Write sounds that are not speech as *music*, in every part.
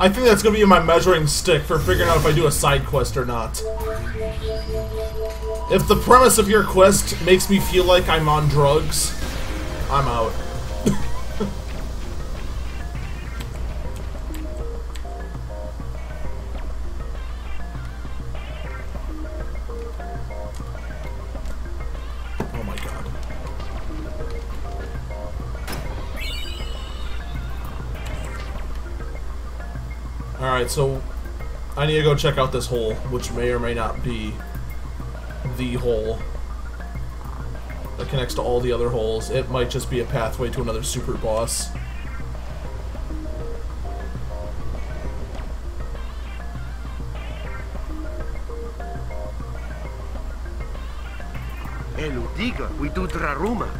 I think that's gonna be my measuring stick for figuring out if I do a side quest or not. If the premise of your quest makes me feel like I'm on drugs, I'm out. Alright, so I need to go check out this hole, which may or may not be the hole that connects to all the other holes. It might just be a pathway to another super boss. Eludiga, we do Draruma.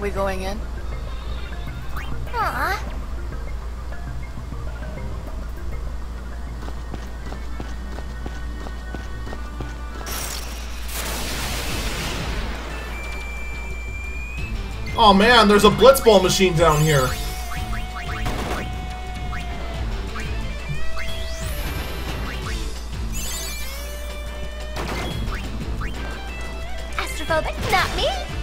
We going in? Aw. Oh man, there's a blitzball machine down here. Astrophobic, not me.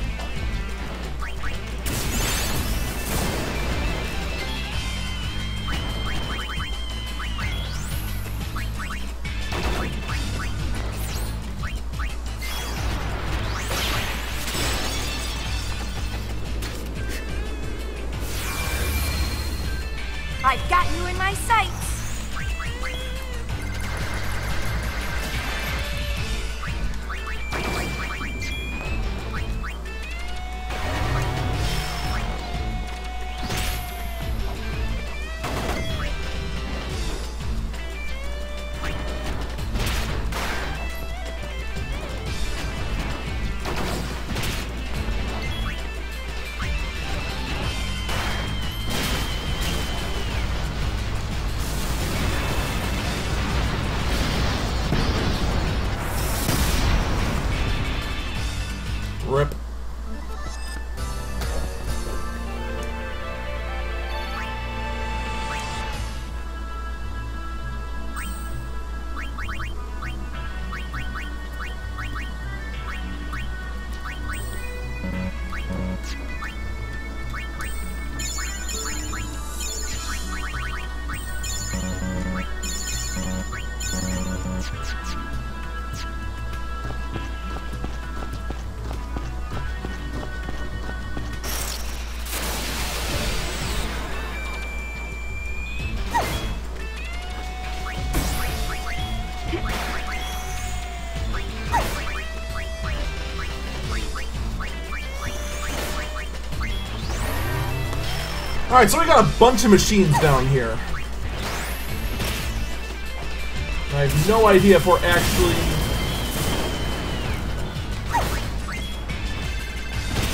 Alright, so we got a bunch of machines down here. I have no idea if we're actually...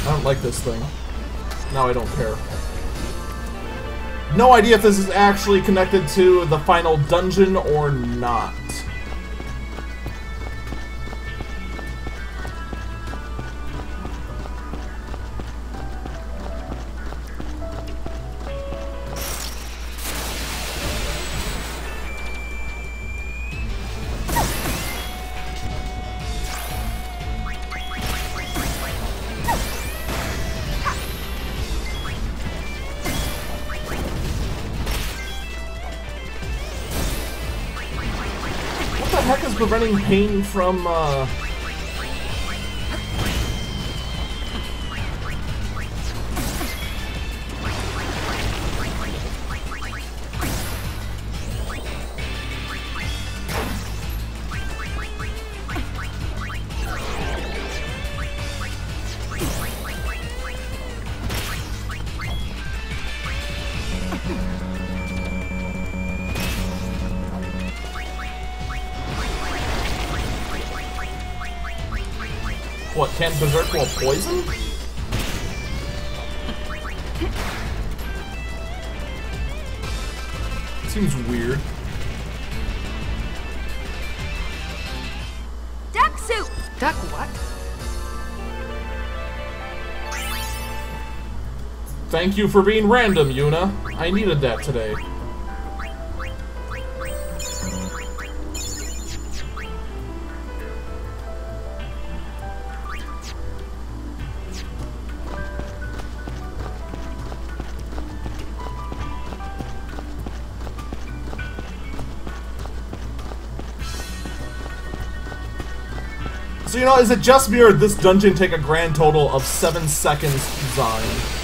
I don't like this thing. Now I don't care. No idea if this is actually connected to the final dungeon or not. Preventing pain from, uh... What, can't Berserk will poison? Seems weird. Duck soup. Duck what? Thank you for being random, Yuna. I needed that today. So you know, is it just me or did this dungeon take a grand total of seven seconds to design?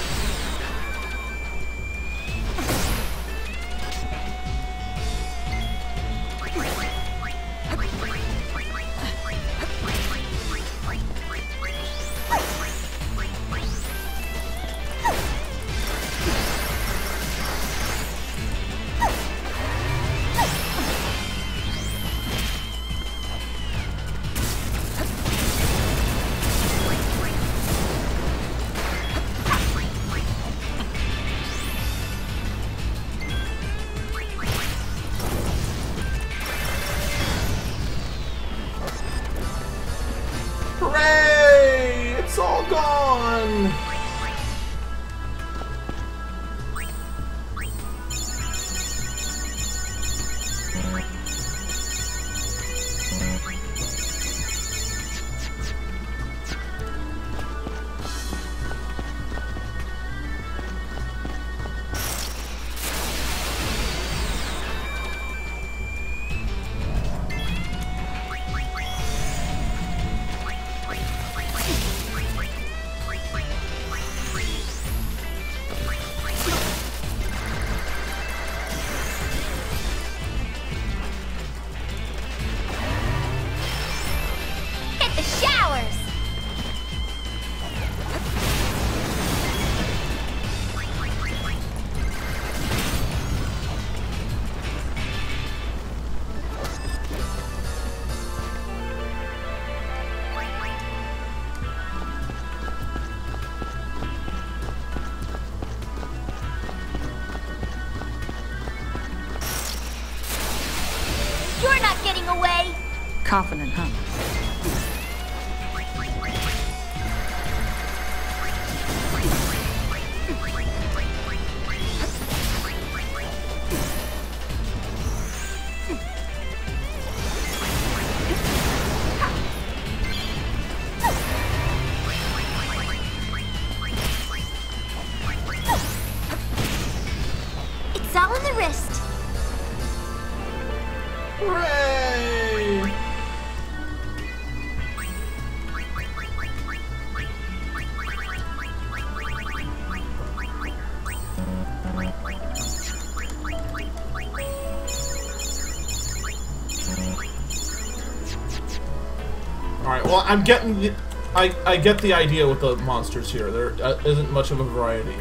I'm getting the, I, I get the idea with the monsters here. There uh, isn't much of a variety.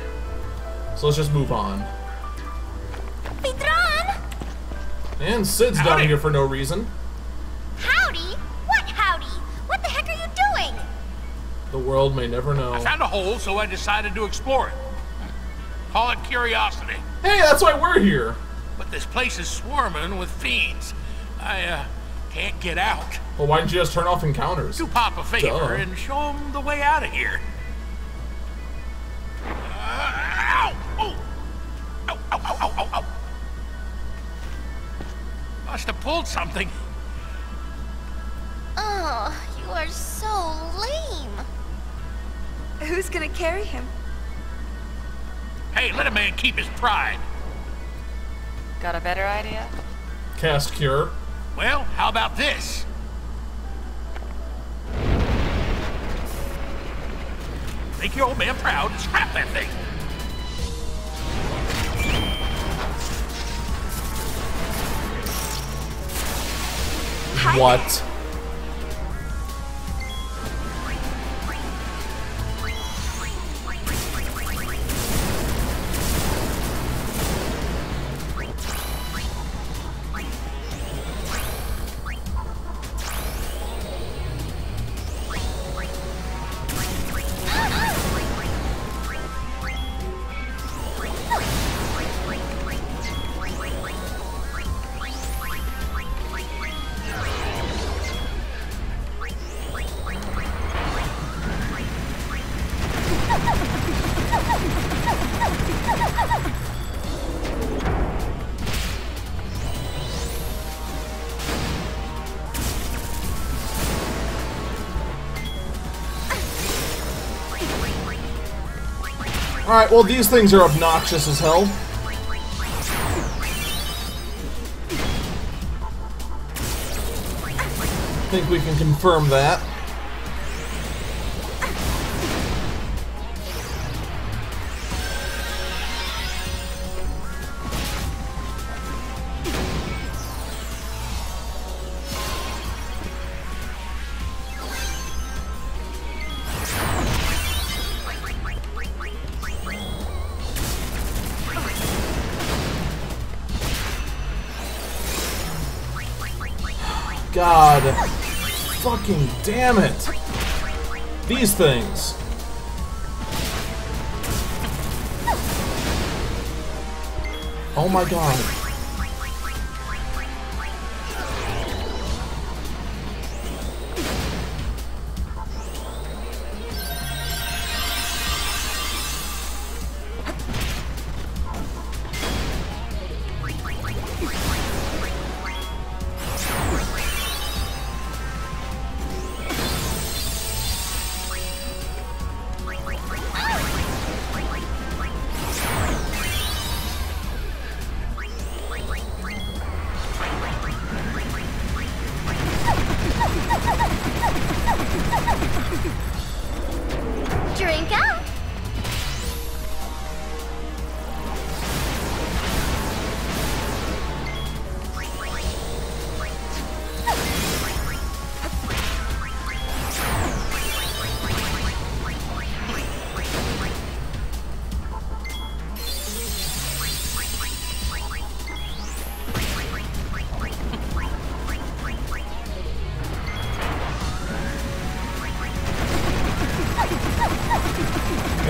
So let's just move on. Vidran! And Cid's down here for no reason. Howdy? What howdy? What the heck are you doing? The world may never know. I found a hole, so I decided to explore it. Call it curiosity. Hey, that's why we're here. But this place is swarming with fiends. I, uh, can't get out. Well, why didn't you just turn off encounters? Do Pop a favor Duh. and show him the way out of here. Uh, ow! Oh! Ow, ow, ow, ow, ow, ow. Must have pulled something. Oh, you are so lame. Who's gonna carry him? Hey, let a man keep his pride. Got a better idea? Cast Cure. Well, how about this? Make your old man proud and scrap that thing. What? Alright, well, these things are obnoxious as hell. I think we can confirm that. God. Fucking damn it. These things. Oh my god.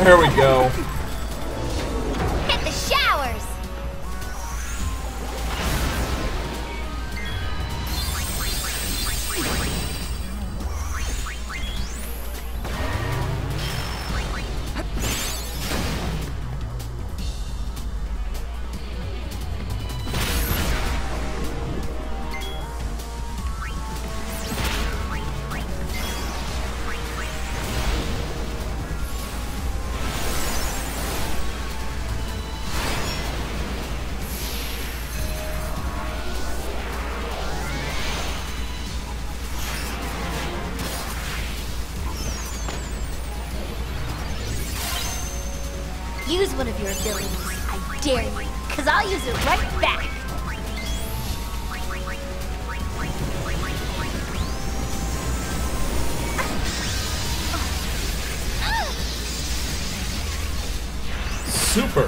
There we go. Use one of your abilities. I dare you, because I'll use it right back. Super.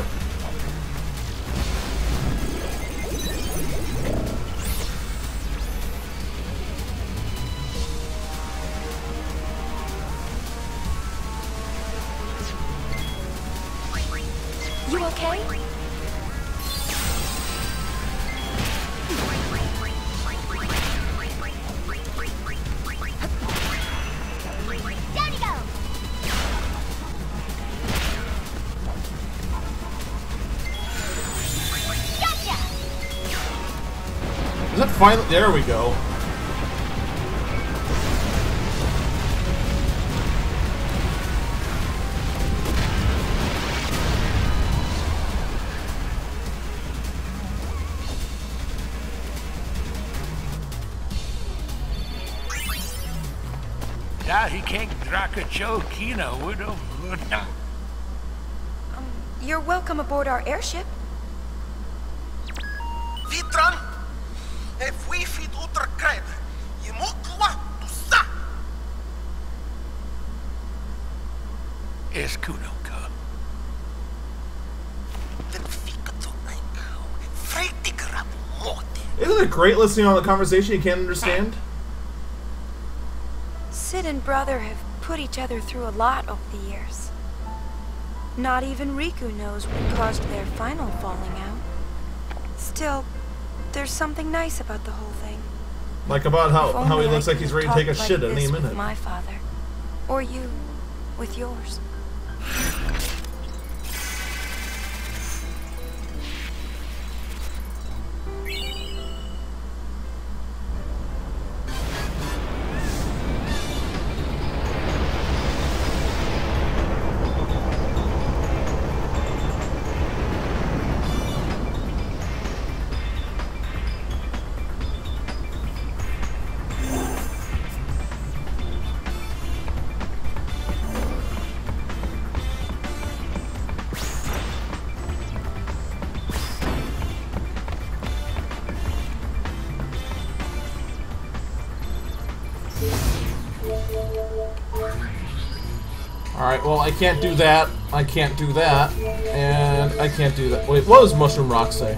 Finally? There we go. Ja, he can't draka choke, you know, we don't. Um, you're welcome aboard our airship. Es Kunoka. Den fika tu enkau, freiti grab mote. Isn't it great listening on the conversation you can't understand? Cid and brother have put each other through a lot over the years. Not even Rikku knows what caused their final falling out. Still, there's something nice about the whole thing. Like about how, how he only I looks like he's ready to take a talked shit like at any minute. My father, or you, with yours. Alright, well, I can't do that, I can't do that, and I can't do that. Wait, what does Mushroom Rock say?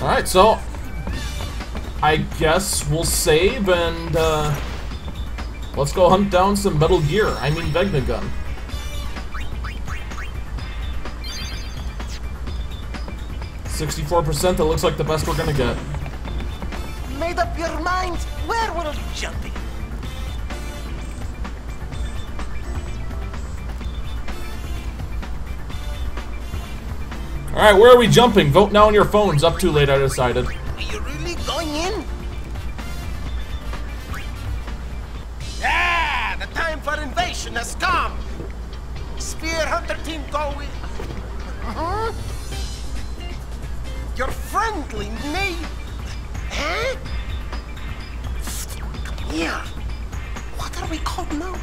Alright, so I guess we'll save and uh, let's go hunt down some Metal Gear, I mean Vegnagun. Sixty-four percent. That looks like the best we're gonna get. Made up your minds? Where we're jumping? All right, where are we jumping? Vote now on your phones. Up too late. I decided. Are you really going in? Yeah, the time for invasion has come. Sphere Hunter team go with. Your friendly name. Huh? Yeah. What are we called now?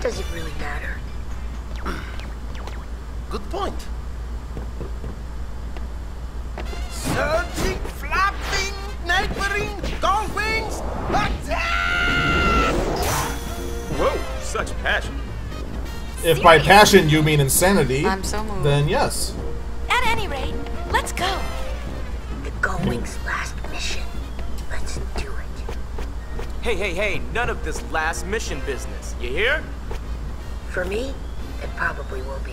Does it really matter? Good point. Surging, flapping, neighboring, Gullwings, attack! Whoa, such passion. If by passion you mean insanity, I'm so moved. then yes. At any rate, let's go. The last mission. Let's do it. Hey, hey, hey, none of this last mission business. You hear? For me, it probably will be.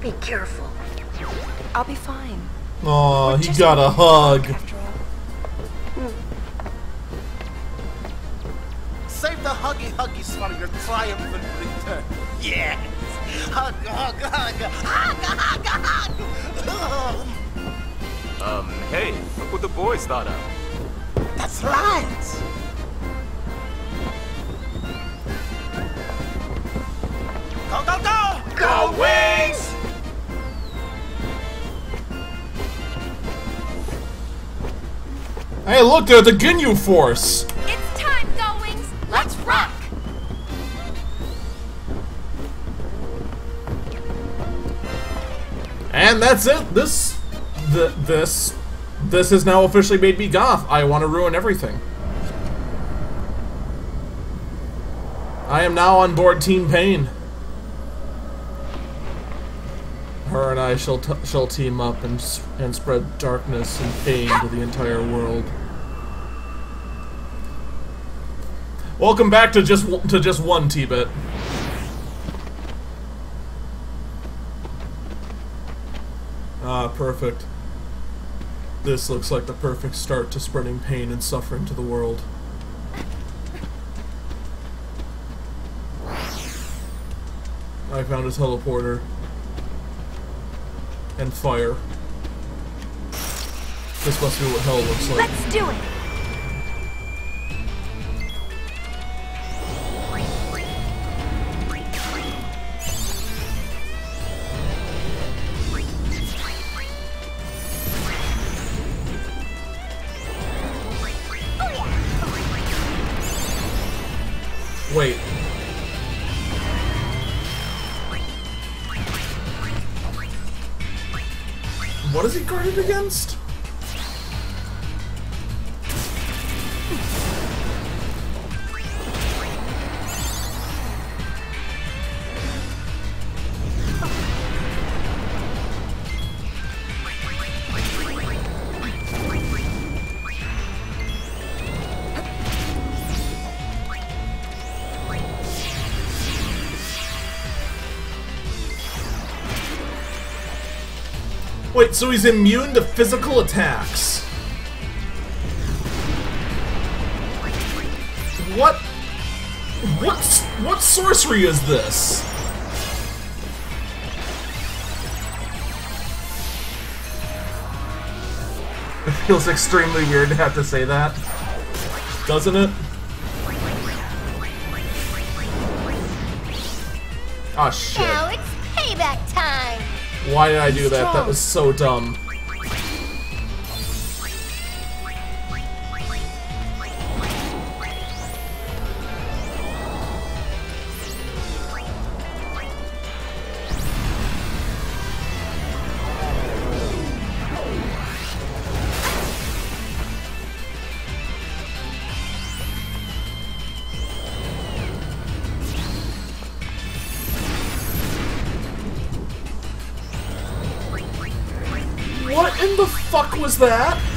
Be careful. I'll be fine. Oh, he got a hug. After. Hmm. Save the huggy huggies for your triumphant return. Yes! Hug, hug, hug! Hug, hug, hug! *laughs* Um, hey, look what the boys thought of. That's right! Go, go, go! Go Wings! Hey, look, they're the Ginyu Force. It's time, Go Wings. Let's rock. And that's it. This, the, this, this has now officially made me goth. I want to ruin everything. I am now on board Team Paine. Her and I shall shall team up and and spread darkness and pain to the entire world. Welcome back to just to just one T-bit. Ah, perfect. This looks like the perfect start to spreading pain and suffering to the world. I found a teleporter. And fire. This must be what hell looks like. Let's do it. Guarded against? Wait, so he's immune to physical attacks? What? What? What sorcery is this? It feels extremely weird to have to say that. Doesn't it? Oh shit. Why did I do that? That was so dumb. In the fuck was that?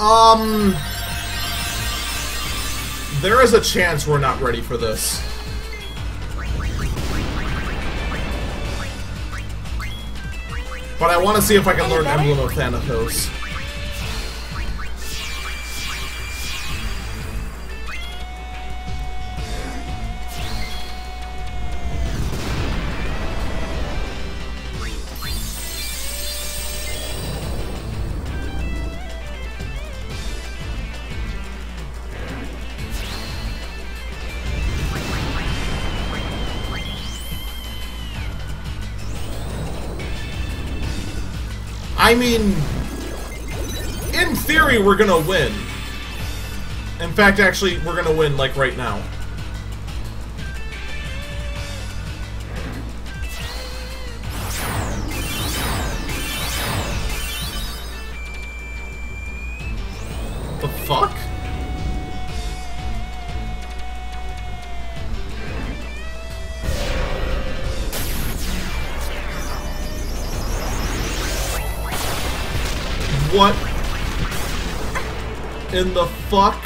Um. There is a chance we're not ready for this. But I want to see if I can learn? Emblem of Thanatos. I mean, in theory, we're gonna win. In fact, actually, we're gonna win, like, right now. What in the fuck?